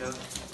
Yeah.